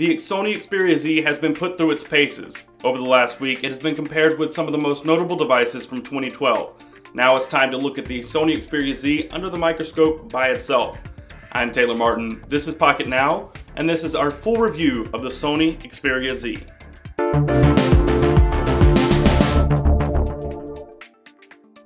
The Sony Xperia Z has been put through its paces. Over the last week, it has been compared with some of the most notable devices from 2012. Now it's time to look at the Sony Xperia Z under the microscope by itself. I'm Taylor Martin, this is Pocketnow, and this is our full review of the Sony Xperia Z.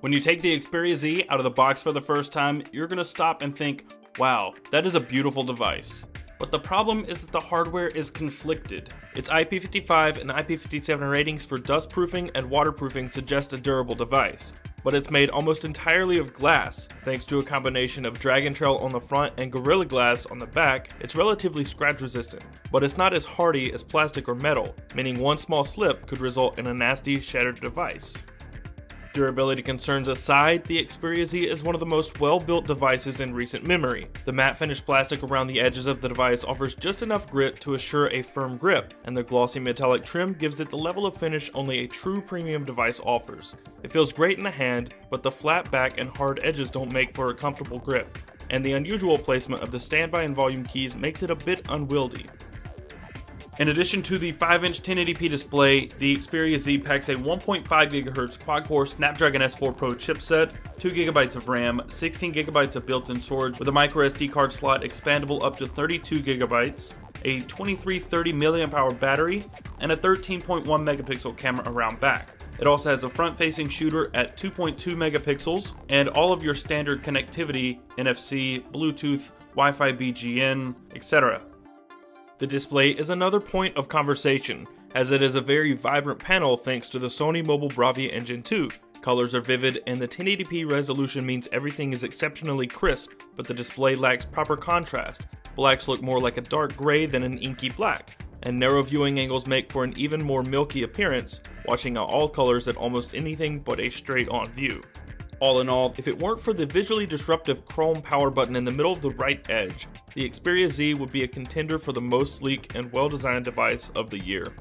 When you take the Xperia Z out of the box for the first time, you're gonna stop and think, wow, that is a beautiful device. But the problem is that the hardware is conflicted. Its IP55 and IP57 ratings for dust proofing and waterproofing suggest a durable device, but it's made almost entirely of glass. Thanks to a combination of Dragontrail on the front and Gorilla Glass on the back, it's relatively scratch resistant, but it's not as hardy as plastic or metal, meaning one small slip could result in a nasty shattered device. Durability concerns aside, the Xperia Z is one of the most well-built devices in recent memory. The matte finished plastic around the edges of the device offers just enough grit to assure a firm grip, and the glossy metallic trim gives it the level of finish only a true premium device offers. It feels great in the hand, but the flat back and hard edges don't make for a comfortable grip, and the unusual placement of the standby and volume keys makes it a bit unwieldy. In addition to the 5-inch 1080p display, the Xperia Z packs a 1.5 GHz quad-core Snapdragon S4 Pro chipset, 2GB of RAM, 16GB of built-in storage with a microSD card slot expandable up to 32GB, a 2330 mAh battery, and a 13.1 megapixel camera around back. It also has a front-facing shooter at 2.2 megapixels and all of your standard connectivity, NFC, Bluetooth, Wi-Fi BGN, etc. The display is another point of conversation, as it is a very vibrant panel thanks to the Sony Mobile Bravia Engine 2. Colors are vivid and the 1080p resolution means everything is exceptionally crisp, but the display lacks proper contrast. Blacks look more like a dark gray than an inky black, and narrow viewing angles make for an even more milky appearance, washing out all colors at almost anything but a straight on view. All in all, if it weren't for the visually disruptive chrome power button in the middle of the right edge, the Xperia Z would be a contender for the most sleek and well-designed device of the year.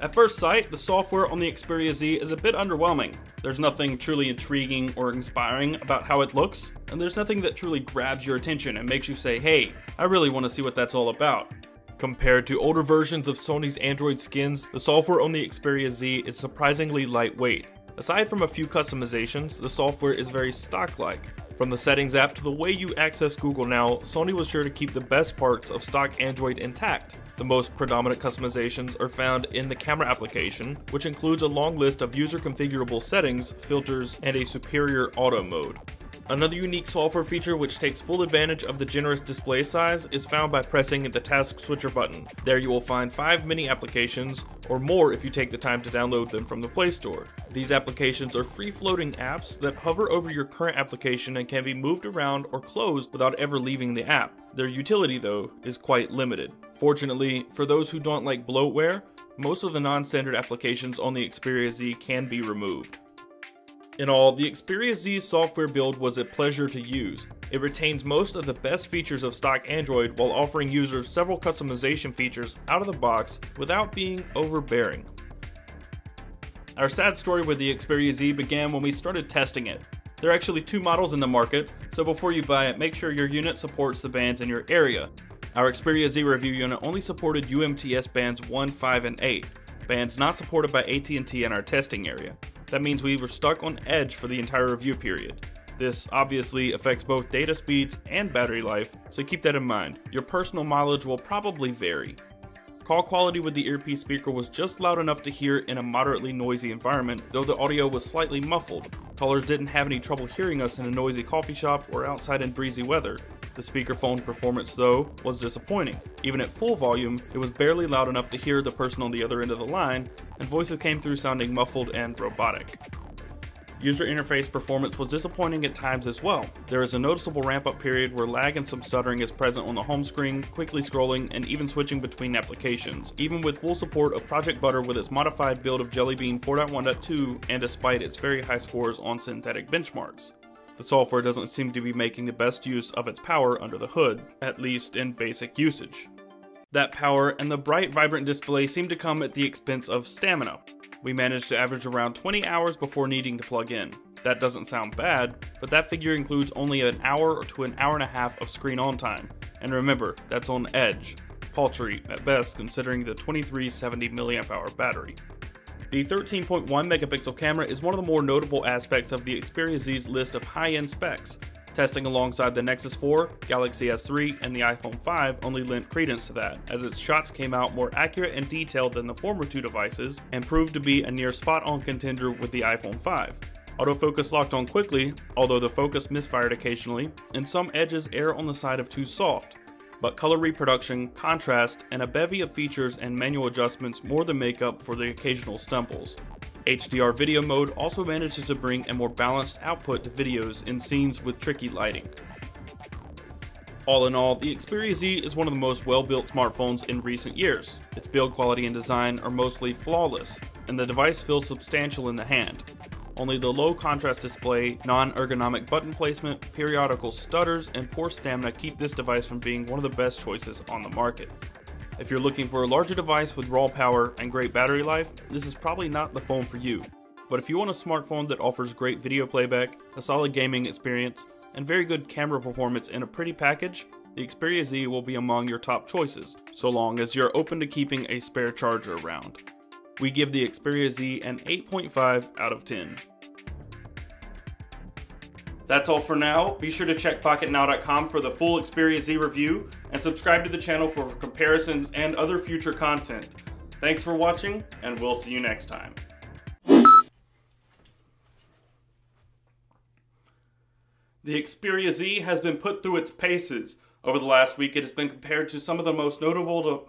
At first sight, the software on the Xperia Z is a bit underwhelming. There's nothing truly intriguing or inspiring about how it looks, and there's nothing that truly grabs your attention and makes you say, hey, I really want to see what that's all about. Compared to older versions of Sony's Android skins, the software on the Xperia Z is surprisingly lightweight, Aside from a few customizations, the software is very stock-like. From the settings app to the way you access Google Now, Sony was sure to keep the best parts of stock Android intact. The most predominant customizations are found in the camera application, which includes a long list of user configurable settings, filters, and a superior auto mode. Another unique software feature which takes full advantage of the generous display size is found by pressing the task switcher button. There you will find 5 mini applications, or more if you take the time to download them from the Play Store. These applications are free-floating apps that hover over your current application and can be moved around or closed without ever leaving the app. Their utility, though, is quite limited. Fortunately, for those who don't like bloatware, most of the non-standard applications on the Xperia Z can be removed. In all, the Xperia Z software build was a pleasure to use. It retains most of the best features of stock Android while offering users several customization features out of the box without being overbearing. Our sad story with the Xperia Z began when we started testing it. There are actually two models in the market, so before you buy it, make sure your unit supports the bands in your area. Our Xperia Z review unit only supported UMTS bands 1, 5, and 8, bands not supported by AT&T in our testing area. That means we were stuck on edge for the entire review period. This obviously affects both data speeds and battery life, so keep that in mind. Your personal mileage will probably vary. Call quality with the earpiece speaker was just loud enough to hear in a moderately noisy environment, though the audio was slightly muffled. Callers didn't have any trouble hearing us in a noisy coffee shop or outside in breezy weather. The speakerphone performance, though, was disappointing. Even at full volume, it was barely loud enough to hear the person on the other end of the line, and voices came through sounding muffled and robotic. User interface performance was disappointing at times as well. There is a noticeable ramp up period where lag and some stuttering is present on the home screen, quickly scrolling, and even switching between applications, even with full support of Project Butter with its modified build of Jelly Bean 4.1.2 and despite its very high scores on synthetic benchmarks. The software doesn't seem to be making the best use of its power under the hood, at least in basic usage. That power and the bright, vibrant display seem to come at the expense of stamina. We managed to average around 20 hours before needing to plug in. That doesn't sound bad, but that figure includes only an hour to an hour and a half of screen on time. And remember, that's on edge. paltry at best considering the 2370 mAh battery. The 13.1 megapixel camera is one of the more notable aspects of the Xperia Z's list of high-end specs. Testing alongside the Nexus 4, Galaxy S3, and the iPhone 5 only lent credence to that, as its shots came out more accurate and detailed than the former two devices, and proved to be a near spot-on contender with the iPhone 5. Autofocus locked on quickly, although the focus misfired occasionally, and some edges err on the side of too soft. But color reproduction, contrast, and a bevy of features and manual adjustments more than make up for the occasional stumbles. HDR video mode also manages to bring a more balanced output to videos in scenes with tricky lighting. All in all, the Xperia Z is one of the most well-built smartphones in recent years. Its build quality and design are mostly flawless, and the device feels substantial in the hand. Only the low contrast display, non-ergonomic button placement, periodical stutters, and poor stamina keep this device from being one of the best choices on the market. If you're looking for a larger device with raw power and great battery life, this is probably not the phone for you. But if you want a smartphone that offers great video playback, a solid gaming experience, and very good camera performance in a pretty package, the Xperia Z will be among your top choices, so long as you're open to keeping a spare charger around. We give the Xperia Z an 8.5 out of 10. That's all for now. Be sure to check PocketNow.com for the full Xperia Z review and subscribe to the channel for comparisons and other future content. Thanks for watching, and we'll see you next time. The Xperia Z has been put through its paces. Over the last week, it has been compared to some of the most notable